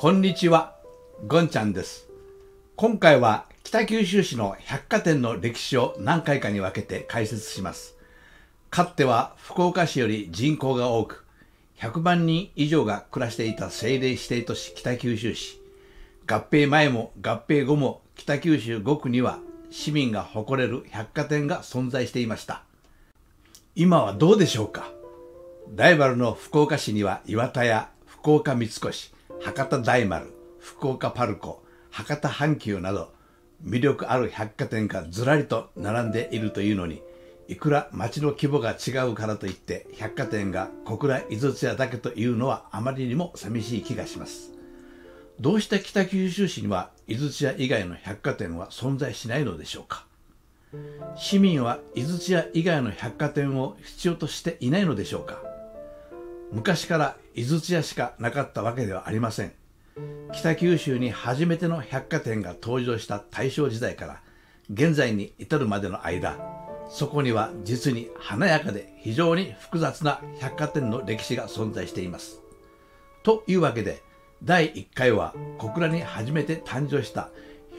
こんにちは、ゴンちゃんです。今回は北九州市の百貨店の歴史を何回かに分けて解説します。かつては福岡市より人口が多く、100万人以上が暮らしていた政令指定都市北九州市。合併前も合併後も北九州5区には市民が誇れる百貨店が存在していました。今はどうでしょうか？ライバルの福岡市には岩田屋、福岡三越、博多大丸、福岡パルコ、博多阪急など魅力ある百貨店がずらりと並んでいるというのに、いくら町の規模が違うからといって百貨店が小倉井筒屋だけというのはあまりにも寂しい気がします。どうして北九州市には井筒屋以外の百貨店は存在しないのでしょうか？市民は井筒屋以外の百貨店を必要としていないのでしょうか？昔から井筒屋しかなかったわけではありません。北九州に初めての百貨店が登場した大正時代から現在に至るまでの間そこには実に華やかで非常に複雑な百貨店の歴史が存在しています。というわけで第1回は小倉に初めて誕生した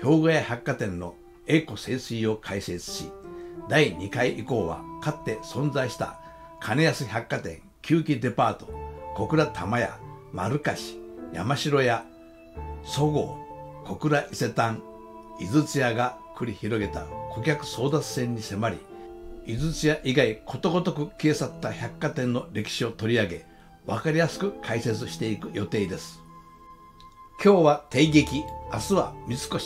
兵庫屋百貨店の栄枯盛衰を解説し第2回以降はかつて存在した金安百貨店久喜デパート小倉玉屋丸菓子山城屋そごう小倉伊勢丹井筒屋が繰り広げた顧客争奪戦に迫り井筒屋以外ことごとく消え去った百貨店の歴史を取り上げ分かりやすく解説していく予定です。今日は帝劇明日は三越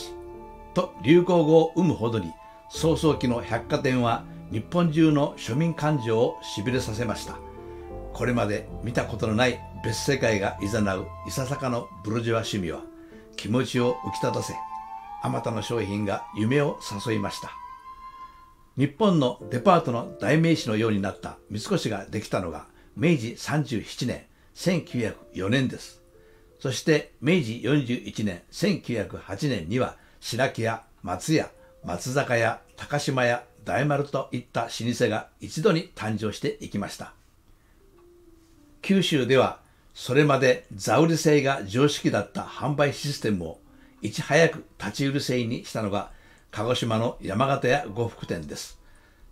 と流行語を生むほどに早々期の百貨店は日本中の庶民感情をしびれさせました。これまで見たことのない別世界が誘ういささかのブルジョワ趣味は気持ちを浮き立たせあまたの商品が夢を誘いました。日本のデパートの代名詞のようになった三越ができたのが明治37年1904年です。そして明治41年1908年には白木屋松屋松坂屋高島屋大丸といった老舗が一度に誕生していきました。九州ではそれまで座売り制が常識だった販売システムをいち早く立ち売り制にしたのが鹿児島の山形屋呉服店です。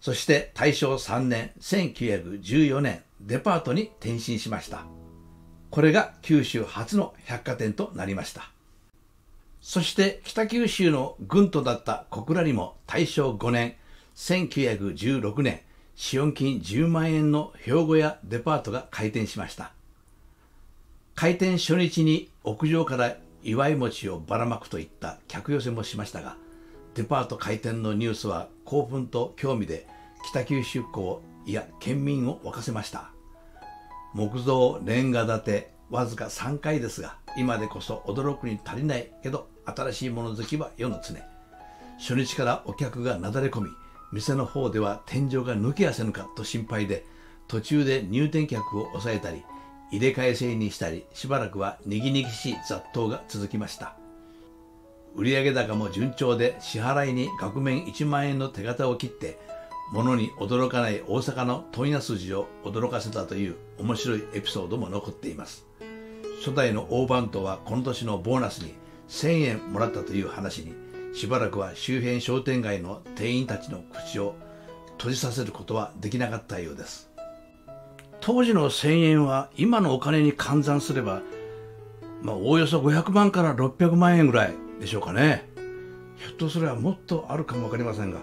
そして大正3年1914年デパートに転身しました。これが九州初の百貨店となりました。そして北九州の郡都だった小倉にも大正5年1916年使用金10万円の兵庫屋デパートが開店しました。開店初日に屋上から祝い餅をばらまくといった客寄せもしましたがデパート開店のニュースは興奮と興味で北九州港いや県民を沸かせました。木造レンガ建てわずか3階ですが今でこそ驚くに足りないけど新しいもの好きは世の常。初日からお客がなだれ込み店の方では天井が抜けやせぬかと心配で途中で入店客を抑えたり入れ替え制にしたりしばらくはにぎにぎしい雑踏が続きました。売上高も順調で支払いに額面1万円の手形を切って物に驚かない大阪の問屋筋を驚かせたという面白いエピソードも残っています。初代の大番頭はこの年のボーナスに1000円もらったという話にしばらくは周辺商店街の店員たちの口を閉じさせることはできなかったようです。当時の1000円は今のお金に換算すればまあおおよそ500万から600万円ぐらいでしょうかね。ひょっとすればもっとあるかもわかりませんが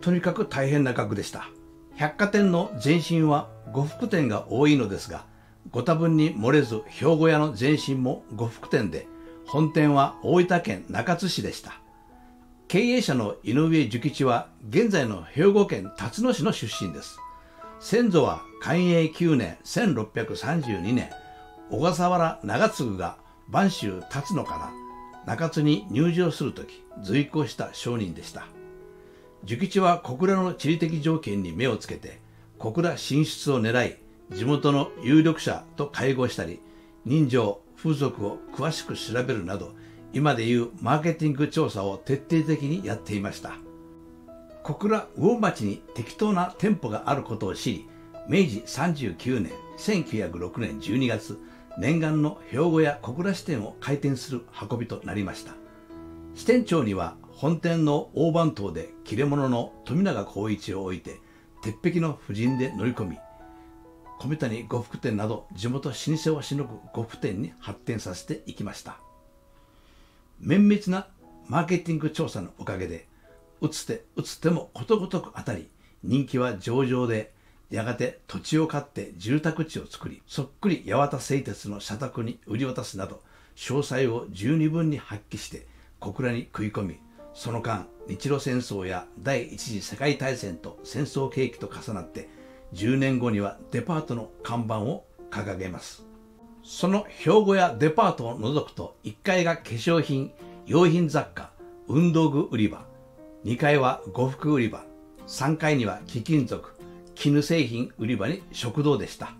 とにかく大変な額でした。百貨店の前身は呉服店が多いのですがご多分に漏れず兵庫屋の前身も呉服店で本店は大分県中津市でした。経営者の井上寿吉は現在の兵庫県辰野市の出身です。先祖は寛永9年1632年小笠原長継が播州辰野から中津に入場するとき随行した商人でした。寿吉は小倉の地理的条件に目をつけて小倉進出を狙い地元の有力者と会合したり人情風俗を詳しく調べるなど今でいうマーケティング調査を徹底的にやっていました。小倉魚町に適当な店舗があることを知り明治39年1906年12月念願の兵庫屋小倉支店を開店する運びとなりました。支店長には本店の大番頭で切れ者の富永光一を置いて鉄壁の婦人で乗り込み米谷呉服店など地元老舗をしのぐ呉服店に発展させていきました。綿密なマーケティング調査のおかげで打つて打つてもことごとく当たり人気は上々でやがて土地を買って住宅地を作りそっくり八幡製鉄の社宅に売り渡すなど詳細を十二分に発揮して小倉に食い込みその間日露戦争や第一次世界大戦と戦争景気と重なって10年後にはデパートの看板を掲げます。その兵庫やデパートを除くと1階が化粧品用品雑貨運動具売り場。2階は呉服売り場。3階には貴金属絹製品売り場に食堂でした。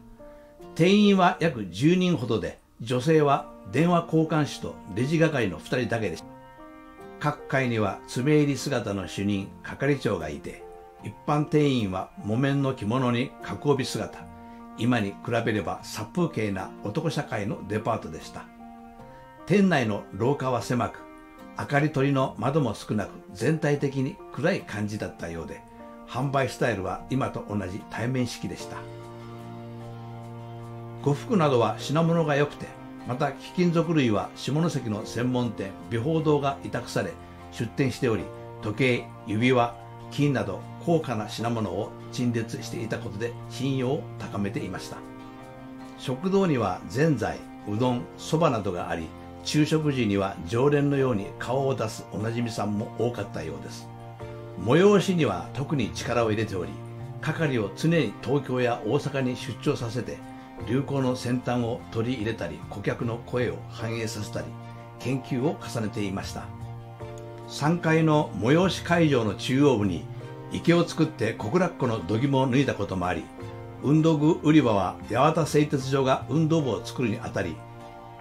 店員は約10人ほどで女性は電話交換手とレジ係の2人だけでした。各階には爪入り姿の主任係長がいて一般店員は木綿の着物に加帯姿。今に比べれば殺風景な男社会のデパートでした。店内の廊下は狭く明かり取りの窓も少なく全体的に暗い感じだったようで販売スタイルは今と同じ対面式でした。呉服などは品物が良くてまた貴金属類は下関の専門店美宝堂が委託され出店しており時計指輪金など高価な品物を陳列していたことで信用を高めていました。食堂にはぜんざいうどんそばなどがあり昼食時には常連のように顔を出すおなじみさんも多かったようです。催しには特に力を入れており係を常に東京や大阪に出張させて流行の先端を取り入れたり顧客の声を反映させたり研究を重ねていました。3階の催し会場の中央部に池を作って小倉っ子の度肝を抜いたこともあり運動具売り場は八幡製鉄所が運動部を作るにあたり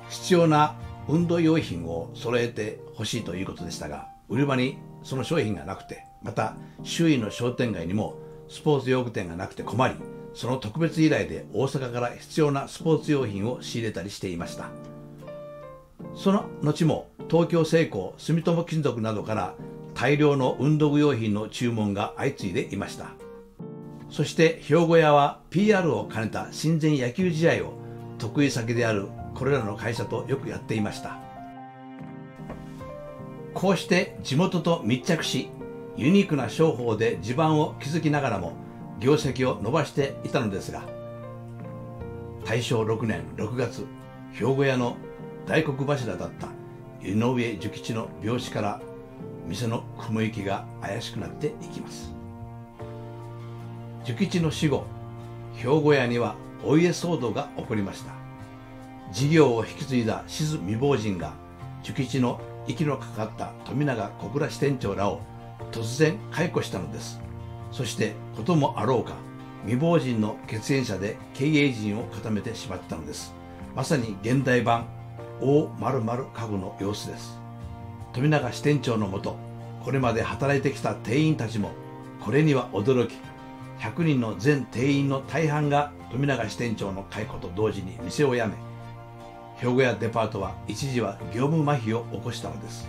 必要な運動用品を揃えてほしいということでしたが売り場にその商品がなくてまた周囲の商店街にもスポーツ用具店がなくて困りその特別依頼で大阪から必要なスポーツ用品を仕入れたりしていました。その後も東京製鋼住友金属などから大量の運動用品の注文が相次いでいました。そして兵庫屋は PR を兼ねた親善野球試合を得意先であるこれらの会社とよくやっていました。こうして地元と密着しユニークな商法で地盤を築きながらも業績を伸ばしていたのですが大正6年6月兵庫屋の大黒柱だった井上寿吉の病死から店の雲行きが怪しくなっていきます。寿吉の死後兵庫屋にはお家騒動が起こりました。事業を引き継いだ志津未亡人が寿吉の息のかかった富永小倉支店長らを突然解雇したのです。そしてこともあろうか未亡人の血縁者で経営陣を固めてしまったのです。まさに現代版大〇〇家具の様子です。富永支店長のもとこれまで働いてきた店員たちもこれには驚き100人の全店員の大半が富永支店長の解雇と同時に店を辞め兵庫屋デパートは一時は業務麻痺を起こしたのです。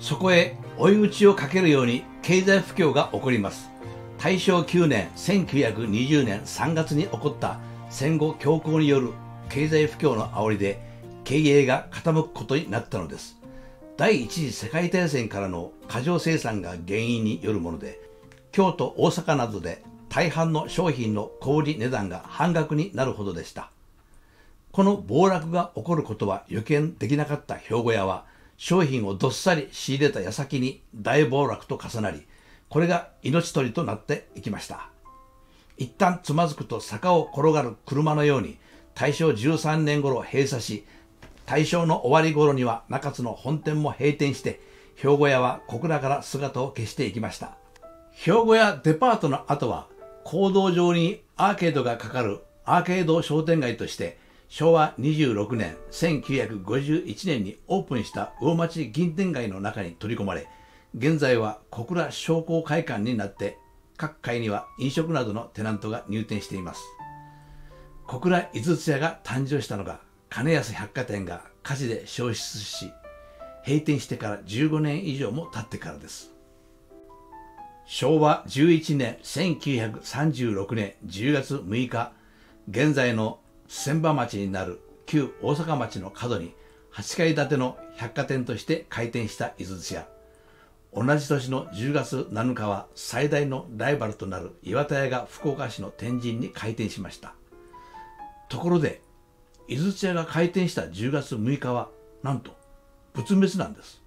そこへ追い打ちをかけるように経済不況が起こります。大正9年1920年3月に起こった戦後恐慌による経済不況の煽りで経営が傾くことになったのです。第一次世界大戦からの過剰生産が原因によるもので京都大阪などで大半の商品の小売値段が半額になるほどでした。この暴落が起こることは予見できなかった兵庫屋は商品をどっさり仕入れた矢先に大暴落と重なりこれが命取りとなっていきました。一旦つまずくと坂を転がる車のように大正13年頃閉鎖し大正の終わり頃には中津の本店も閉店して兵庫屋は小倉から姿を消していきました。兵庫屋デパートの後は行動上にアーケードがかかるアーケード商店街として昭和26年1951年にオープンした魚町銀天街の中に取り込まれ現在は小倉商工会館になって各階には飲食などのテナントが入店しています。小倉井筒屋が誕生したのが金安百貨店が火事で消失し閉店してから15年以上も経ってからです。昭和11年1936年10月6日現在の千葉町になる旧大阪町の角に8階建ての百貨店として開店した井筒屋。同じ年の10月7日は最大のライバルとなる岩田屋が福岡市の天神に開店しました。ところで井筒屋が開店した10月6日はなんと仏滅なんです。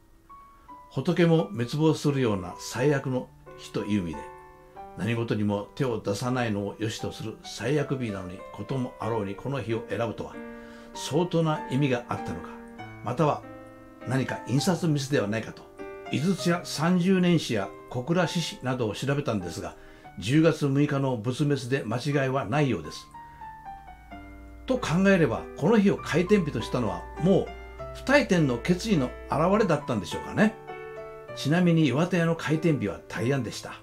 仏も滅亡するような最悪の日という意味で何事にも手を出さないのを良しとする最悪日なのにこともあろうにこの日を選ぶとは相当な意味があったのかまたは何か印刷ミスではないかと井筒屋30年史や小倉志士などを調べたんですが10月6日の仏滅で間違いはないようです。と考えればこの日を開店日としたのはもう不退店の決意の表れだったんでしょうかね。ちなみに岩手屋の開店日は大安でした。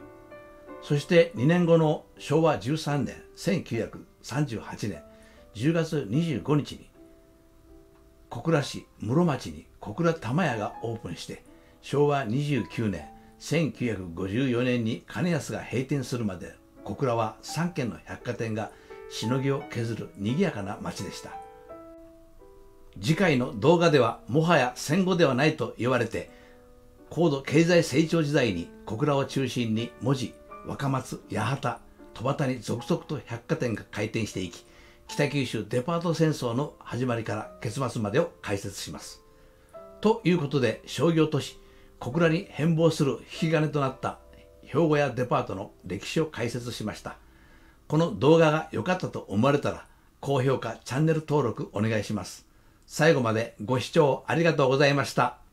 そして2年後の昭和13年1938年10月25日に小倉市室町に小倉玉屋がオープンして昭和29年1954年に金安が閉店するまで小倉は3軒の百貨店がしのぎを削る賑やかな町でした。次回の動画ではもはや戦後ではないと言われて高度経済成長時代に小倉を中心に文字若松八幡戸端に続々と百貨店が開店していき北九州デパート戦争の始まりから結末までを解説します。ということで商業都市小倉に変貌する引き金となった兵庫屋デパートの歴史を解説しました。この動画が良かったと思われたら高評価チャンネル登録お願いします。最後までご視聴ありがとうございました。